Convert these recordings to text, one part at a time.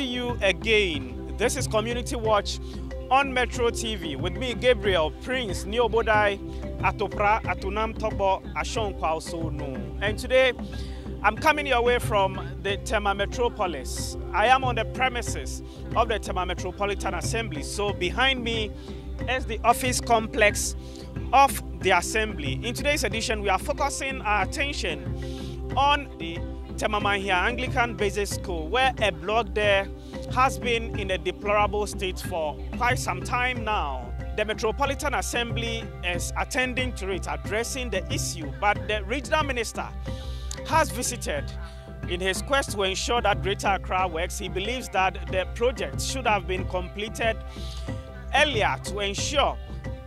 see you again. This is Community Watch on Metro TV with me, Gabriel Prince Niobodai Atopra Atunam Tobo Ashon Kwauso And today I'm coming your way from the Tema Metropolis. I am on the premises of the Tema Metropolitan Assembly. So behind me is the office complex of the Assembly. In today's edition, we are focusing our attention on the Tema Manhean Anglican Basic School, where a block there has been in a deplorable state for quite some time now. The Metropolitan Assembly is attending to it, addressing the issue, but the regional minister has visited in his quest to ensure that Greater Accra works. He believes that the project should have been completed earlier to ensure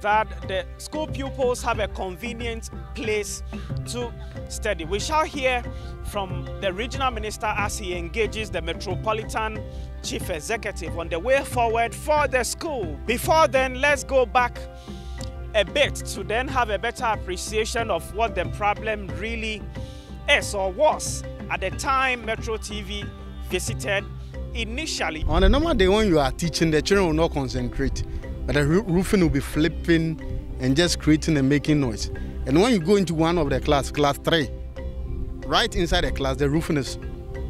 that the school pupils have a convenient place to study. We shall hear from the regional minister as he engages the metropolitan chief executive on the way forward for the school. Before then, let's go back a bit to then have a better appreciation of what the problem really is or was at the time Metro TV visited initially. On a normal day when you are teaching, the children will not concentrate. But the roofing will be flipping and just creating and making noise. And when you go into one of the class, class three, right inside the class, the roofing is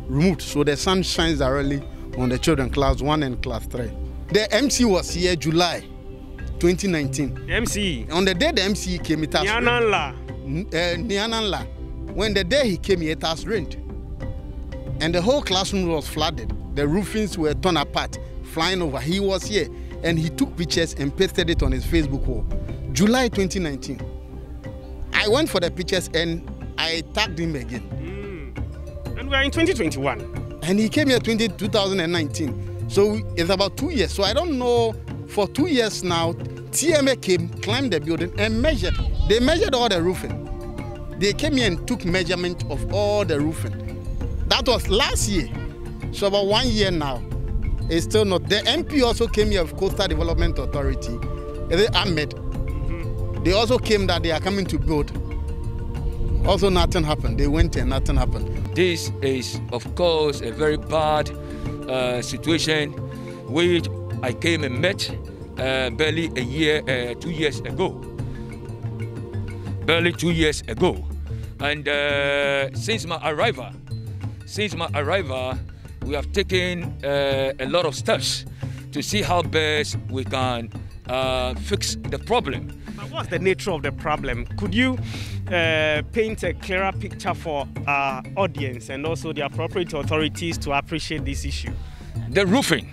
removed. So the sun shines directly on the children, class one and class three. The MC was here July 2019. The MC? On the day the MC came, it has Niananla. Uh, Niananla. When the day he came here, it has rained. And the whole classroom was flooded. The roofings were torn apart, flying over. He was here and he took pictures and pasted it on his Facebook wall. July 2019. I went for the pictures and I tagged him again. Mm. And we're in 2021. And he came here 20, 2019. So it's about two years. So I don't know, for two years now, TMA came, climbed the building and measured. They measured all the roofing. They came here and took measurement of all the roofing. That was last year. So about one year now, it's still not. The MP also came here of Coastal Development Authority, Ahmed. Mm-hmm. They also came that they are coming to build. Also, nothing happened. They went and nothing happened. This is, of course, a very bad uh, situation which I came and met uh, barely a year, uh, two years ago. Barely two years ago. And uh, since my arrival, since my arrival, we have taken uh, a lot of steps to see how best we can uh, fix the problem. But what's the nature of the problem? Could you uh, paint a clearer picture for our audience and also the appropriate authorities to appreciate this issue? The roofing,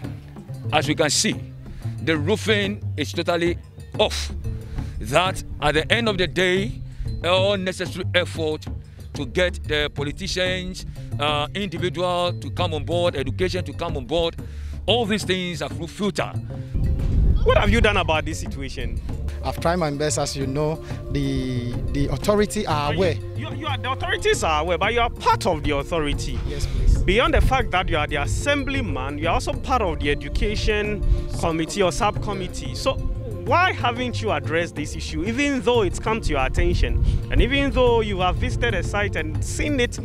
as we can see, the roofing is totally off. That at the end of the day, all necessary effort to get the politicians, uh, individual to come on board, education to come on board. All these things are futile. What have you done about this situation? I've tried my best, as you know. The the authority are aware. You, you, you are, the authorities are aware, but you are part of the authority. Yes, please. Beyond the fact that you are the assemblyman, you are also part of the education committee or subcommittee. So why haven't you addressed this issue, even though it's come to your attention, and even though you have visited a site and seen it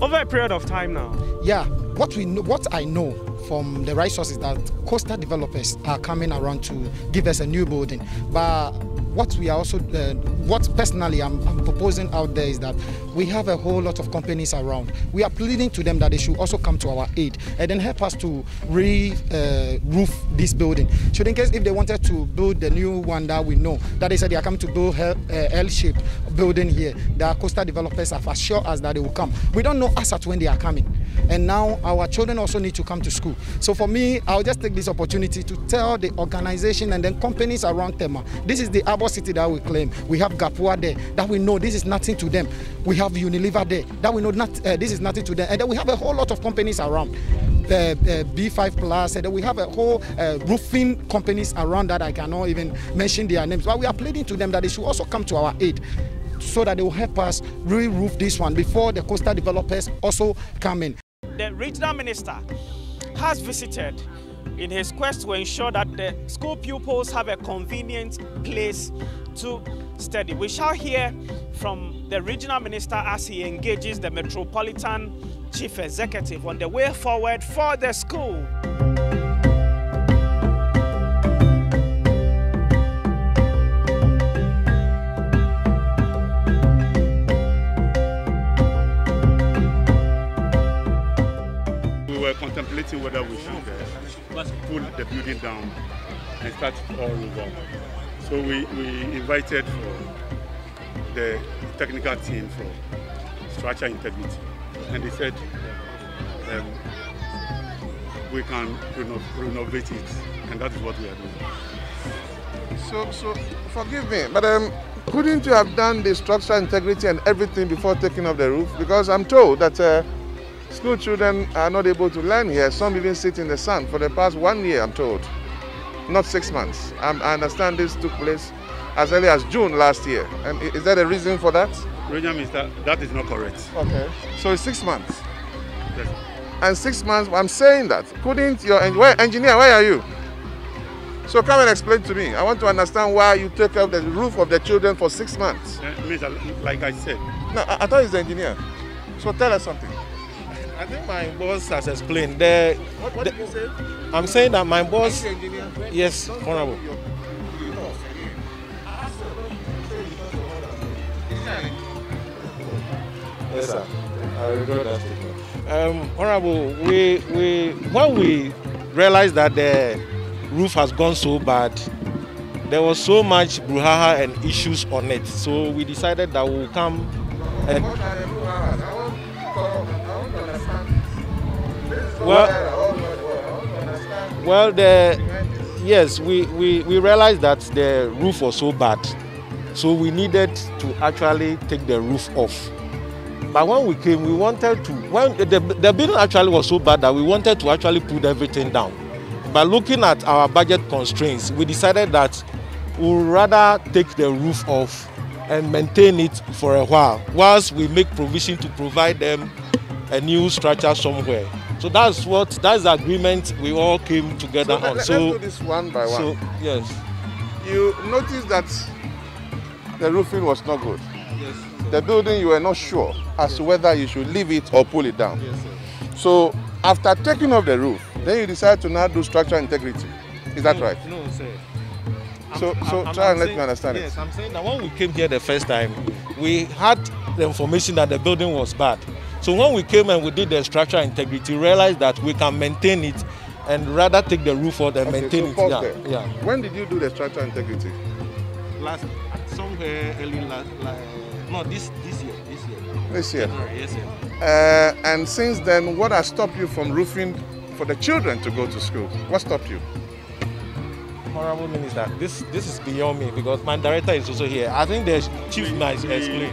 over a period of time now? Yeah, what we know, what I know from the right sources that coastal developers are coming around to give us a new building, but what we are also, uh, what personally I'm, I'm, proposing out there is that we have a whole lot of companies around. We are pleading to them that they should also come to our aid and then help us to re-roof uh, this building. So in case if they wanted to build the new one that we know, that they said they are coming to build uh, L-shaped building here, the coastal developers have assured us that they will come. We don't know as at when they are coming. And now our children also need to come to school. So for me, I'll just take this opportunity to tell the organization and then companies around Tema, this is the City that we claim. We have Gapua there, that we know this is nothing to them. We have Unilever there, that we know not, uh, this is nothing to them. And then we have a whole lot of companies around. Uh, uh, B5 Plus, and we have a whole uh, roofing companies around that I cannot even mention their names. But we are pleading to them that they should also come to our aid so that they will help us re-roof this one before the coastal developers also come in. The regional minister has visited in his quest to ensure that the school pupils have a convenient place to study. We shall hear from the regional minister as he engages the metropolitan chief executive on the way forward for the school. We were contemplating whether we should uh, pull the building down and start all over. So we, we invited the technical team for structure integrity, and they said um, we can reno- renovate it, and that is what we are doing. So, so forgive me, but um, couldn't you have done the structural integrity and everything before taking off the roof? Because I'm told that uh, school children are not able to learn here. Some even sit in the sun for the past one year, I'm told, not six months. Um, I understand this took place as early as June last year. And is there a reason for that? Regional Minister, that is not correct. Okay. So it's six months. Yes. And six months, I'm saying that. Couldn't your where, engineer, where are you? So come and explain to me. I want to understand why you take off the roof of the children for six months. Uh, like I said, No, I, I thought he's the engineer. So tell us something. I think my boss has explained. The, What, what the- did you say? I'm saying that my boss, yes, honorable. Yes, sir. I regret that statement. Um, honorable, we, we, when we realized that the roof has gone so bad, there was so much brouhaha and issues on it. So we decided that we'll come and understand Well, the yes, we, we, we realized that the roof was so bad, so we needed to actually take the roof off. But when we came, we wanted to. When the, the building actually was so bad that we wanted to actually put everything down. But looking at our budget constraints, we decided that we would rather take the roof off and maintain it for a while, whilst we make provision to provide them a new structure somewhere. So that's what that's the agreement we all came together So let, on. us So, do this one by one. so yes, you noticed that the roofing was not good. yes, The building, you were not sure as to whether you should leave it or pull it down. yes, sir. So after taking off the roof, then you decide to now do structural integrity. Is that no, right? No, sir. So- so try and let me understand it. Yes, I'm saying that when we came here the first time, we had the information that the building was bad. So when we came and we did the structural integrity, we realized that we can maintain it and rather take the roof out and Okay, maintain so it. Yeah, there. yeah. When did you do the structural integrity? Last somewhere early last, no, this this year, this year. This year. yes, sir. Uh, and since then, what has stopped you from roofing for the children to go to school? What stopped you? Honorable Minister, this this is beyond me because my director is also here. I think the chief might explain.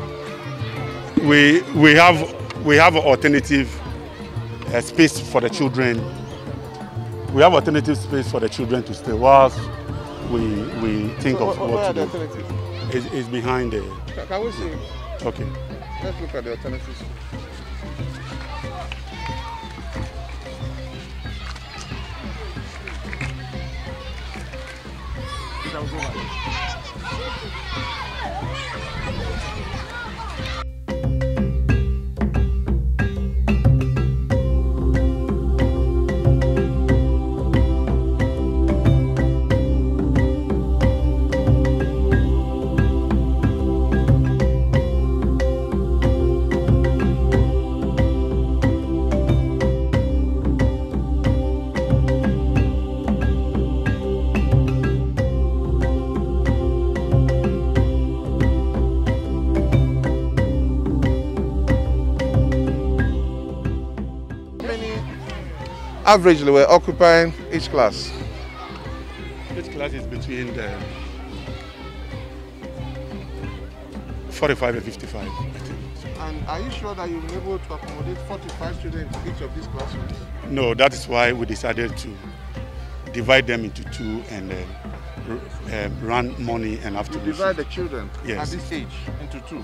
we we have we have alternative uh, space for the children. We have alternative space for the children to stay whilst we we think So of what, what, are the to do. alternatives? It's, it's behind the Can- Can we see? okay. Let's look at the alternatives. How averagely were occupying each class? Each class is between the 45 and 55, I think. And are you sure that you'll be able to accommodate 45 students in each of these classrooms? No, that is why we decided to divide them into two and uh, uh, run morning and afternoon. You divide shift the children Yes. at this age into two.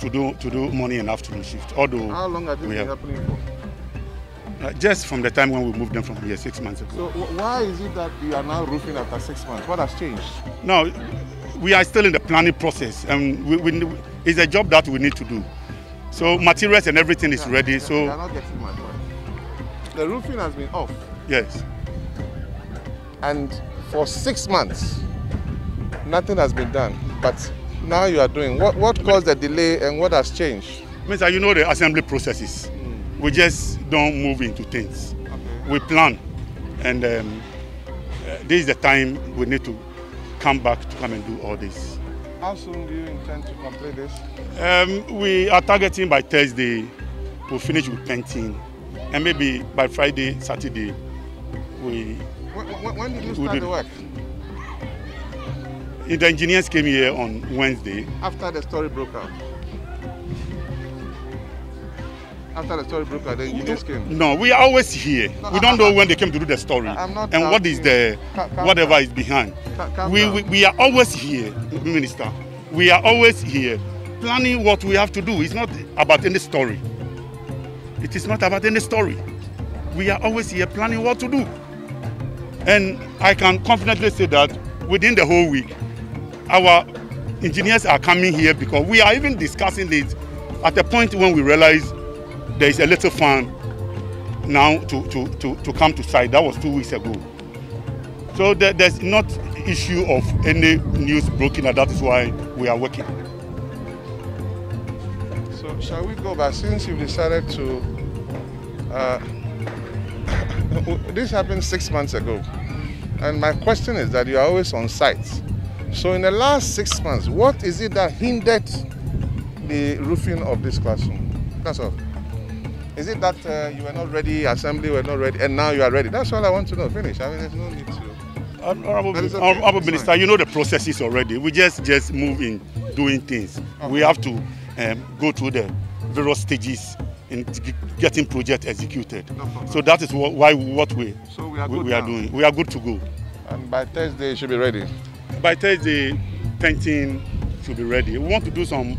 to do to do morning and afternoon shift. Although How long has this happening for? Uh, just from the time when we moved them from here six months ago. So why is it that you are now roofing after six months? What has changed? Now, we are still in the planning process, and we, we, it's a job that we need to do. So materials and everything is ready. You So are not getting my point. The roofing has been off, yes, and for six months, nothing has been done. But now you are doing. What what caused the delay and what has changed? Mr. You know the assembly processes. We just don't move into things. We plan, and um, uh, this is the time we need to come back to come and do all this. How soon do you intend to complete this? Um, we are targeting by Thursday. We'll finish with painting, and maybe by Friday, Saturday, we. When, when, when did you start did- the work? The engineers came here on Wednesday. After the story broke out. After the story broke out, the engineers came. No, we are always here. No, we don't know when they came to do the story I'm not and what is the whatever down. is behind. We, we we are always here, Minister. We are always here, planning what we have to do. It's not about any story. It is not about any story. We are always here planning what to do, and I can confidently say that within the whole week, our engineers are coming here because we are even discussing this at the point when we realize there is a little fan now to, to, to, to come to site. That was two weeks ago. So there, there's not issue of any news broken and that is why we are working. So shall we go back since you've decided to? Uh, this happened six months ago, and my question is that you are always on site. So in the last six months, what is it that hindered the roofing of this classroom? That's all. Is it that uh, you were not ready, assembly were not ready, and now you are ready? That's all I want to know. Finish. I mean, there's no need to. Honorable, okay. Minister, you know the processes already. We just just move in doing things. We have to um, go through the various stages in getting project executed. No. So that is what, why what we So we are we, good we are doing. We are good to go. And by Thursday, it should be ready. By Thursday, painting should be ready. We want to do some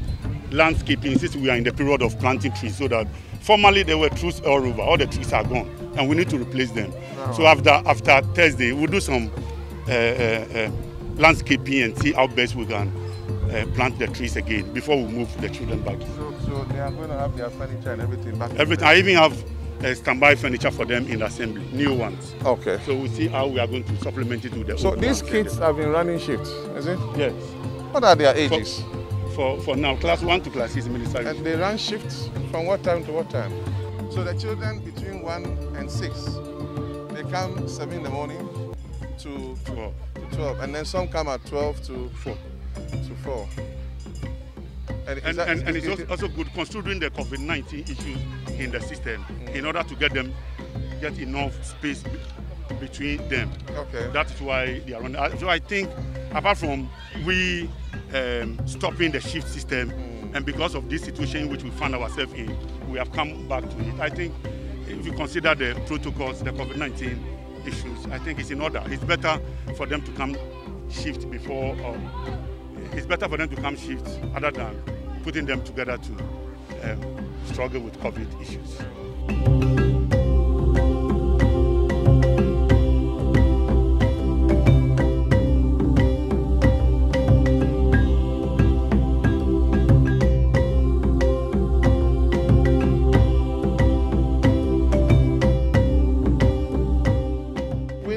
landscaping since we are in the period of planting trees so that formerly there were trees all over. All the trees are gone and we need to replace them. So after after Thursday, we'll do some uh, uh, uh, landscaping and see how best we can uh, plant the trees again before we move the children back. So, so they are going to have their furniture and everything back. Everything. I even have uh, standby furniture for them in assembly, new ones. Okay. So we'll see how we are going to supplement it with the So these kids have been running shifts, is it? Yes. What are their ages? For, for now, class one to class six, Minister. And they run shifts from what time to what time? So the children between one and six, they come seven in the morning to, Four. to twelve, and then some come at twelve to four. To four. And, And, that- and, and it's also, good considering the COVID 19 issues in the system in order to get them get enough space be- between them. okay. That is why they are running. Uh, So I think, apart from we um, stopping the shift system, and because of this situation which we found ourselves in, we have come back to it. I think if you consider the protocols, the COVID 19 issues, I think it's in order. It's better for them to come shift before. Or, it's better for them to come shift other than putting them together to um, struggle with COVID issues.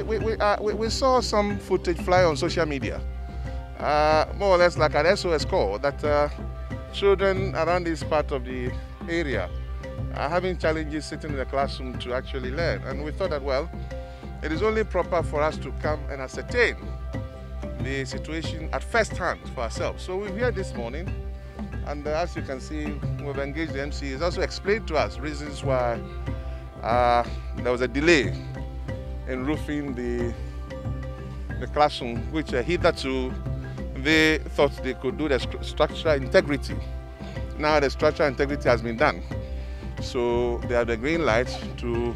We, we, uh, we, we saw some footage fly on social media, uh, more or less like an SOS call that uh, children around this part of the area are having challenges sitting in the classroom to actually learn. And we thought that, well, it is only proper for us to come and ascertain the situation at first hand for ourselves. So we're here this morning, and uh, as you can see, we've engaged the MC. He's also explained to us reasons why uh, there was a delay in roofing the the classroom, which uh, hitherto they thought they could do the stru- structural integrity. Now the structural integrity has been done, so they have the green light to,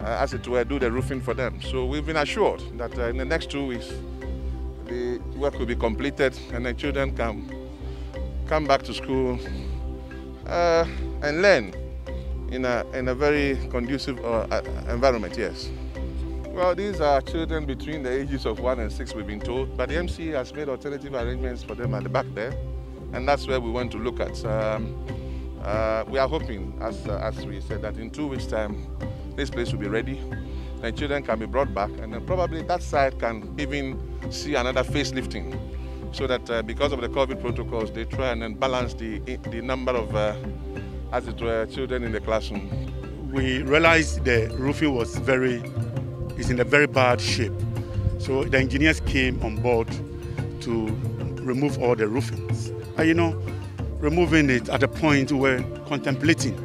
uh, as it were, do the roofing for them. So we've been assured that uh, in the next two weeks, the work will be completed and the children can come back to school uh, and learn in a in a very conducive uh, uh, environment. Yes. Well, these are children between the ages of one and six, we've been told, but the MC has made alternative arrangements for them at the back there, and that's where we want to look at. Um, uh, we are hoping, as, uh, as we said, that in two weeks' time, this place will be ready, and children can be brought back, and then probably that side can even see another facelifting, so that uh, because of the COVID protocols, they try and then balance the, the number of, uh, as it were, children in the classroom. We realized the roofing was very, is in a very bad shape. So the engineers came on board to remove all the roofings. And you know, removing it at a point where contemplating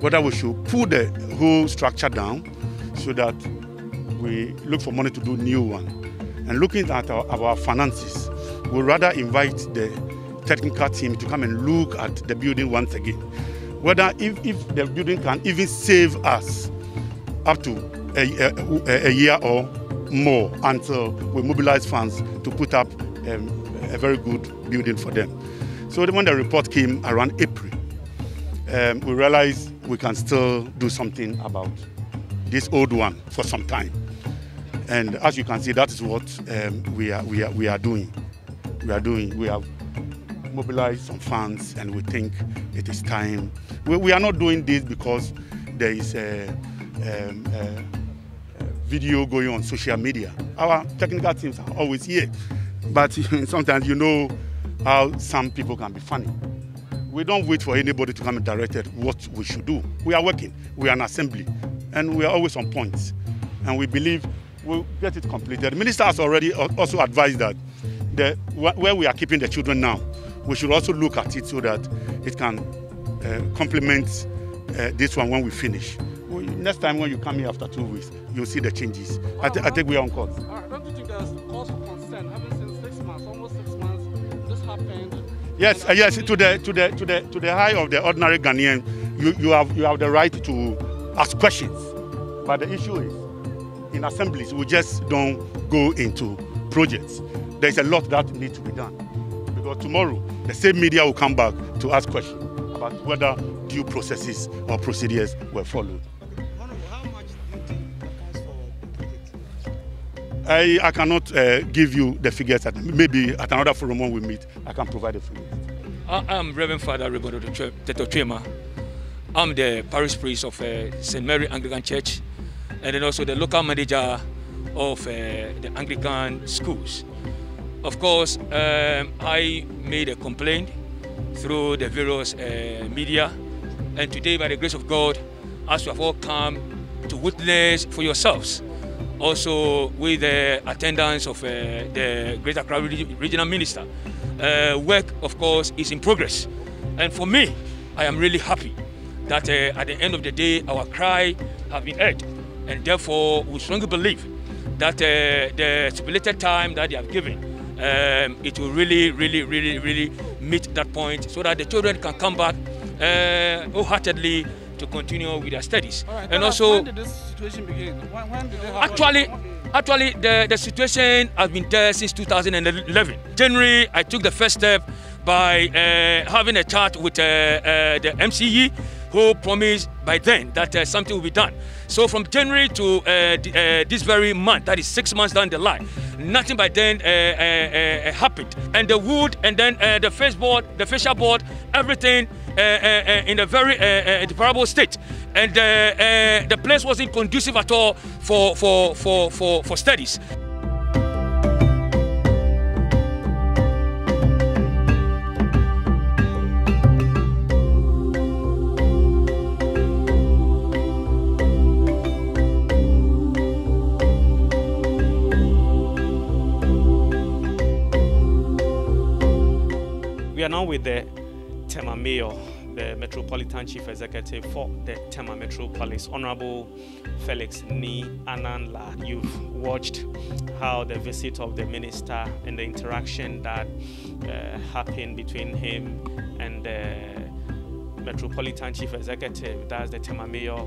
whether we should pull the whole structure down so that we look for money to do new one. And looking at our, our finances, we rather invite the technical team to come and look at the building once again. Whether if, if the building can even save us up to a, a, a year or more until we mobilize funds to put up um, a very good building for them. So when the report came around April, um, we realized we can still do something about this old one for some time. And as you can see, that is what um, we, are, we, are, we are doing. We are doing. We have mobilized some funds and we think it is time. We, we are not doing this because there is a, um, a, video going on social media. Our technical teams are always here. But sometimes you know how some people can be funny. We don't wait for anybody to come and direct what we should do. We are working. We are an assembly. And we are always on points. And we believe we'll get it completed. The minister has already also advised that the, where we are keeping the children now, we should also look at it so that it can uh, complement uh, this one when we finish. Next time when you come here after two weeks, you'll see the changes. I, th I think we are on course. don't you think there's cause for concern? Having since six months, almost six months, this happened. Yes, uh, yes. To the to the to the to the high of the ordinary Ghanaian, you, you have you have the right to ask questions. But the issue is, in assemblies, we just don't go into projects. There's a lot that needs to be done because tomorrow the same media will come back to ask questions about whether due processes or procedures were followed. I, I cannot uh, give you the figures. At, maybe at another forum when we meet, I can provide the figures. I am Reverend Father Rebodo Tetotwema. I'm the parish priest of uh, St. Mary Anglican Church and then also the local manager of uh, the Anglican schools. Of course, um, I made a complaint through the various uh, media and today by the grace of God, as you have all come to witness for yourselves, also with the attendance of uh, the Greater Accra Regional Minister. Uh, work, of course, is in progress. And for me, I am really happy that uh, at the end of the day, our cry have been heard. And therefore, we strongly believe that the stipulated time that they have given, um, it will really, really, really, really meet that point so that the children can come back uh, wholeheartedly to continue with their studies. and also, when did this situation begin? When, when did? Actually, actually, the, the situation has been there since 2011. January, I took the first step by uh, having a chat with uh, uh, the MCE, who promised by then that uh, something will be done. So from January to uh, this very month, that is six months down the line, nothing by then happened. And the wood, and then the face board, the facial board, everything uh, uh, uh, Uh, uh, in a very uh, deplorable state. And the place wasn't conducive at all for, for, for, for, for studies. We are now with the Tema Mayor, the Metropolitan Chief Executive for the Tema Metropolis, Honorable Felix Nii Anang-La. You've watched how the visit of the minister and the interaction that uh, happened between him and the Metropolitan Chief Executive, that's the Tema Mayor,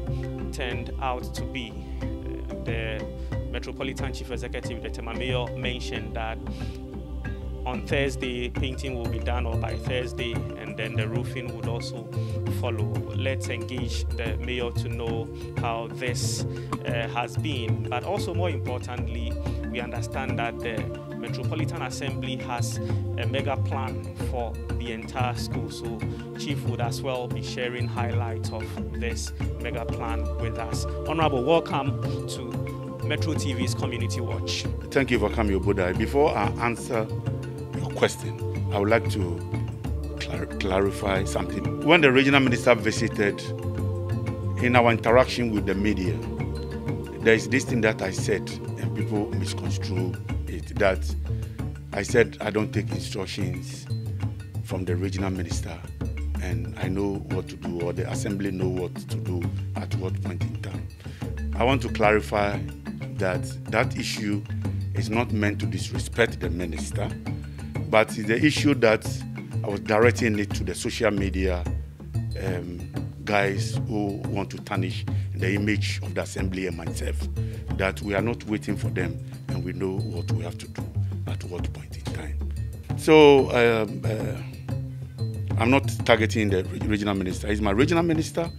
turned out to be. Uh, the Metropolitan Chief Executive, the Tema Mayor, mentioned that on Thursday, painting will be done or by Thursday, then the roofing would also follow. Let's engage the mayor to know how this uh, has been, but also more importantly, we understand that the Metropolitan Assembly has a mega plan for the entire school. So, Chief would as well be sharing highlights of this mega plan with us. Honorable, welcome to Metro TV's Community Watch. Thank you for coming, Obodai. Before I answer your question, I would like to clarify something. When the regional minister visited, in our interaction with the media, there is this thing that I said, and people misconstrue it. That I said I don't take instructions from the regional minister, and I know what to do, or the assembly know what to do at what point in time. I want to clarify that that issue is not meant to disrespect the minister, but the issue that I was directing it to the social media um, guys who want to tarnish the image of the assembly and myself. That we are not waiting for them and we know what we have to do at what point in time. So um, uh, I'm not targeting the regional minister. He's my regional minister.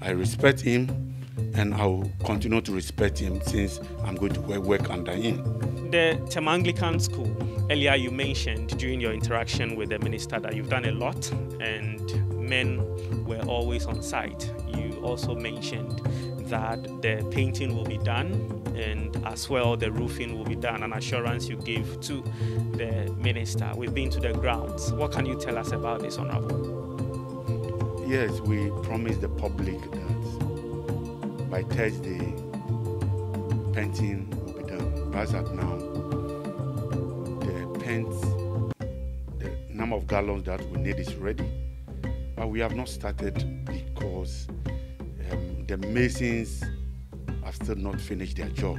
I respect him and I will continue to respect him since I'm going to work, under him. The Tem Anglican School, earlier you mentioned during your interaction with the minister that you've done a lot and men were always on site. You also mentioned that the painting will be done and as well the roofing will be done, an assurance you gave to the minister. We've been to the grounds. What can you tell us about this, Honorable? Yes, we promised the public that by Thursday, painting will be done. As at now, the number of gallons that we need is ready. But we have not started because um, the masons have still not finished their job.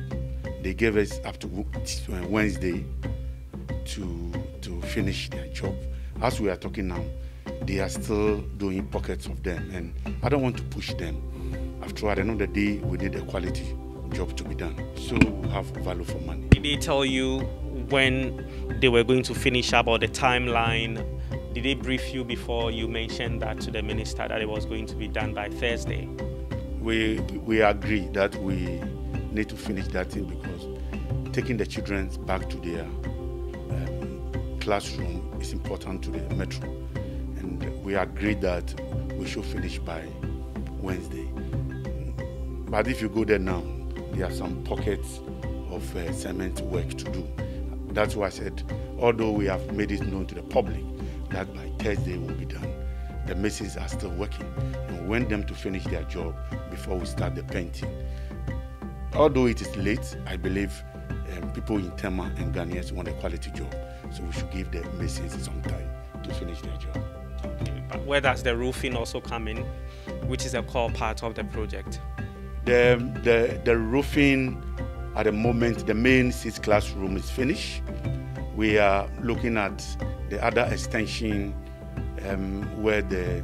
They gave us up to uh, Wednesday to to finish their job. As we are talking now, they are still doing pockets of them, and I don't want to push them. After at the end of the day, we need a quality job to be done, so we have value for money. Did they tell you when they were going to finish up or the timeline? Did they brief you before you mentioned that to the minister that it was going to be done by Thursday? We we agree that we need to finish that thing because taking the children back to their um, classroom is important to the metro, and we agreed that we should finish by Wednesday. But if you go there now, there are some pockets of uh, cement work to do. That's why I said, although we have made it known to the public that by Thursday will be done, the masons are still working and we want them to finish their job before we start the painting. Although it is late, I believe um, people in Tema and Ghanaians want a quality job, so we should give the masons some time to finish their job. But where does the roofing also come in, which is a core part of the project? The, the, the roofing at the moment, the main six classroom is finished. We are looking at the other extension um, where the,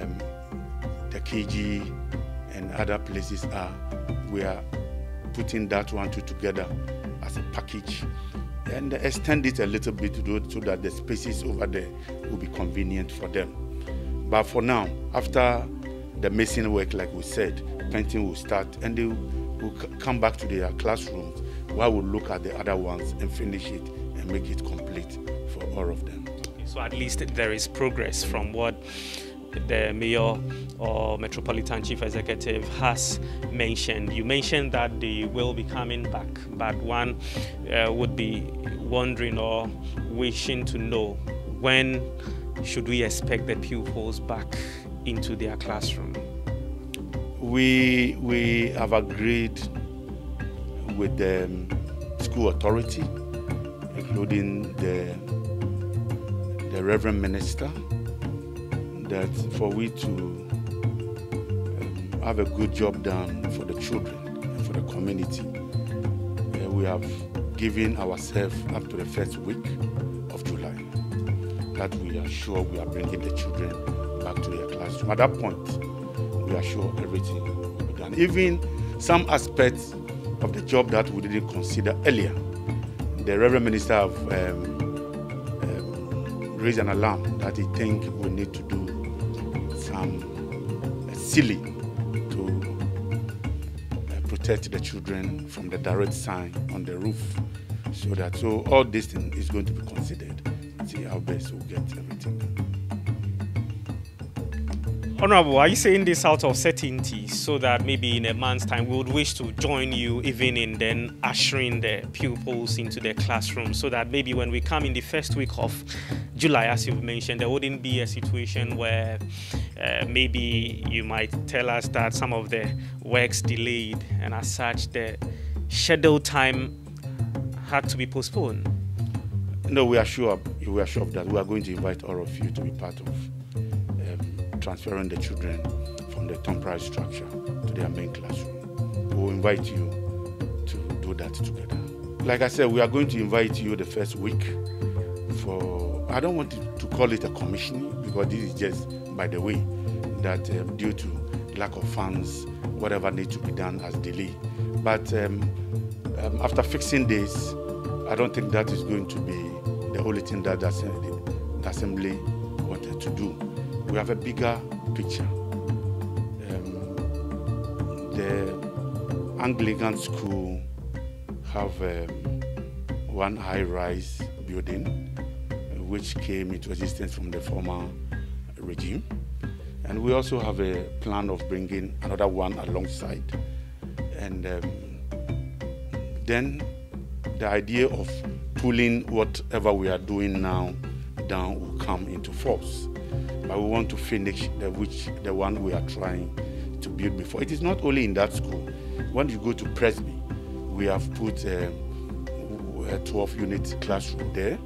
um, the KG and other places are. We are putting that one two together as a package and extend it a little bit so that the spaces over there will be convenient for them. But for now, after the mason work, like we said, painting will start and they will come back to their classrooms while we look at the other ones and finish it and make it complete for all of them. So at least there is progress from what the mayor or metropolitan chief executive has mentioned. You mentioned that they will be coming back, but one uh, would be wondering or wishing to know when should we expect the pupils back into their classroom? We we have agreed with the school authority, including the the Reverend Minister, that for we to um, have a good job done for the children and for the community, uh, we have given ourselves up to the first week of July that we are sure we are bringing the children back to their classroom. At that point, we are sure everything will be done. Even some aspects of the job that we didn't consider earlier. The Reverend Minister have um, raised an alarm that he think we need to do some uh, silly to uh, protect the children from the direct sun on the roof. So that so all this thing is going to be considered. See how best we'll get everything. Honorable, are you saying this out of certainty so that maybe in a month's time we would wish to join you even in then ushering the pupils into the classroom so that maybe when we come in the first week of July, as you've mentioned, there wouldn't be a situation where uh, maybe you might tell us that some of the works delayed and as such the scheduled time had to be postponed? No, we are sure. We are sure of that. We are going to invite all of you to be part of transferring the children from the temporary structure to their main classroom. We will invite you to do that together. Like I said, we are going to invite you the first week for. I don't want to call it a commissioning because this is just by the way that um, due to lack of funds, whatever needs to be done has delayed. But um, um, after fixing this, I don't think that is going to be the only thing that the assembly, the assembly wanted to do. We have a bigger picture. Um, the Anglican school have um, one high-rise building which came into existence from the former regime. And we also have a plan of bringing another one alongside. And um, then the idea of pulling whatever we are doing now down will come into force. But we want to finish the which the one we are trying to build before. It is not only in that school. When you go to Presby, we have put uh, a, a 12 unit classroom there.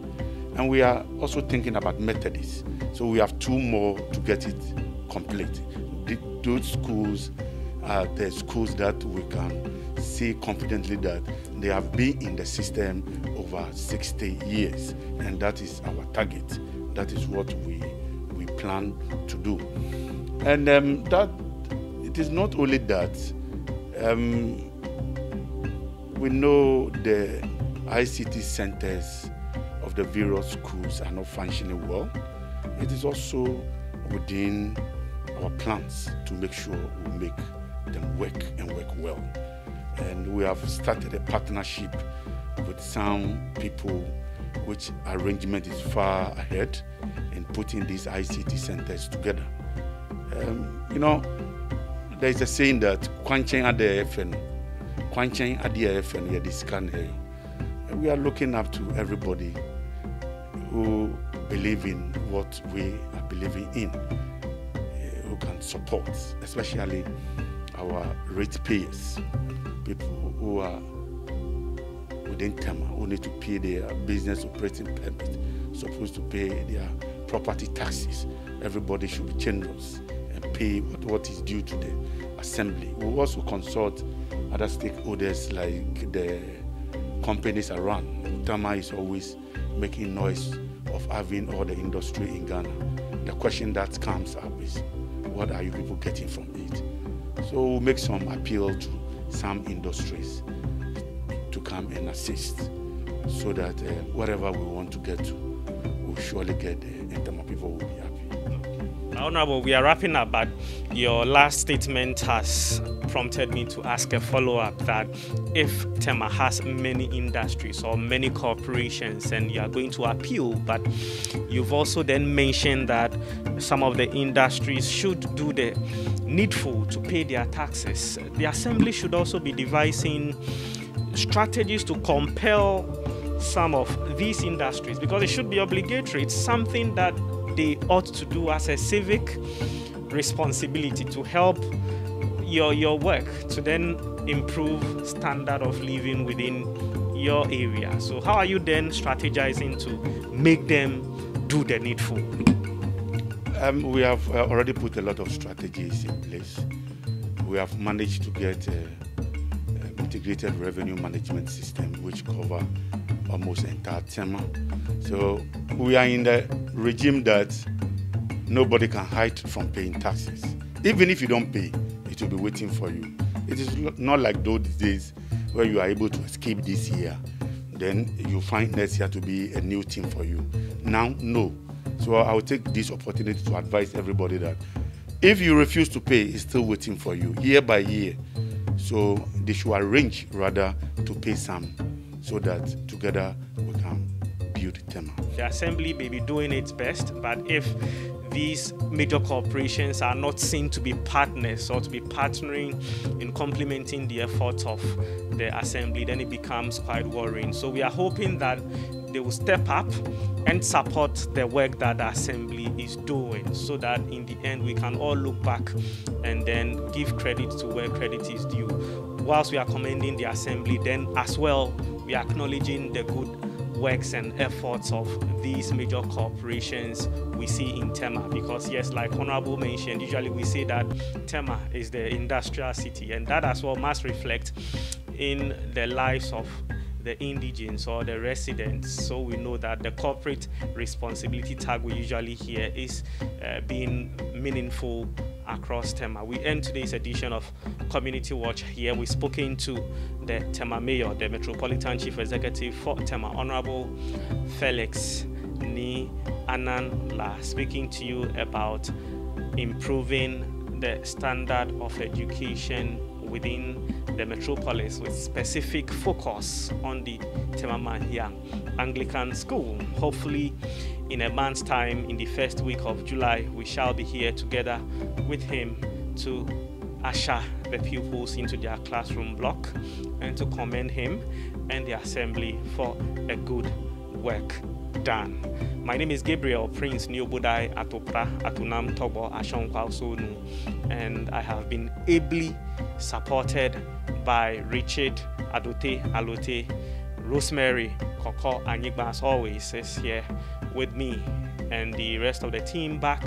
And we are also thinking about Methodist. So we have two more to get it complete. The, those schools are the schools that we can say confidently that they have been in the system over 60 years, and that is our target. That is what we plan to do, and um, that it is not only that. Um, we know the ICT centers of the various schools are not functioning well. It is also within our plans to make sure we make them work and work well. And we have started a partnership with some people which arrangement is far ahead putting these ICT centers together. Um, you know, there is a saying that Kwanchen Ade FN, Kwanchen Ade FN, yeah, this can We are looking up to everybody who believe in what we are believing in, uh, who can support, especially our ratepayers, people who are within Tema, who need to pay their business operating permit, supposed to pay their property taxes. Everybody should be generous and pay what, what is due to the assembly. We also consult other stakeholders like the companies around. Tema is always making noise of having all the industry in Ghana. The question that comes up is, what are you people getting from it? So we'll make some appeal to some industries to come and assist so that uh, whatever we want to get to, surely get eh, there and people will be happy. Honorable, we are wrapping up, but your last statement has prompted me to ask a follow up that if Tema has many industries or many corporations and you are going to appeal, but you've also then mentioned that some of the industries should do the needful to pay their taxes, the assembly should also be devising strategies to compel some of these industries because it should be obligatory. It's something that they ought to do as a civic responsibility to help your your work to then improve standard of living within your area. So how are you then strategizing to make them do the needful? Um, we have uh, already put a lot of strategies in place. We have managed to get an integrated revenue management system which cover almost entire Tema. So we are in the regime that nobody can hide from paying taxes. Even if you don't pay, it will be waiting for you. It is not like those days where you are able to escape this year. Then you find next year to be a new thing for you. Now, no. So I will take this opportunity to advise everybody that if you refuse to pay, it's still waiting for you year by year. So they should arrange rather to pay some so that together we can build Tema. The assembly may be doing its best, but if these major corporations are not seen to be partners or to be partnering in complementing the efforts of the assembly, then it becomes quite worrying. So we are hoping that they will step up and support the work that the assembly is doing so that in the end we can all look back and then give credit to where credit is due. Whilst we are commending the assembly, then as well we are acknowledging the good works and efforts of these major corporations we see in Tema. Because, yes, like Honorable mentioned, usually we say that Tema is the industrial city, and that as well must reflect in the lives of the indigents or the residents. So we know that the corporate responsibility tag we usually hear is uh, being meaningful across Tema. We end today's edition of Community Watch here. We've spoken to the Tema Mayor, the Metropolitan Chief Executive for Tema, Honorable Felix Nii Anang-La, speaking to you about improving the standard of education within the metropolis with specific focus on the Tema Temamahia Anglican School. Hopefully, in a month's time, in the first week of July, we shall be here together with him to usher the pupils into their classroom block and to commend him and the assembly for a good work done. My name is Gabriel Prince Nii Obodai Atopra Atunam Tobo Ashonkwa Sonu, and I have been ably supported by Richard Adote Alote, Rosemary Koko Anyigba, as always, is here with me and the rest of the team back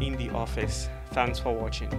in the office. Thanks for watching.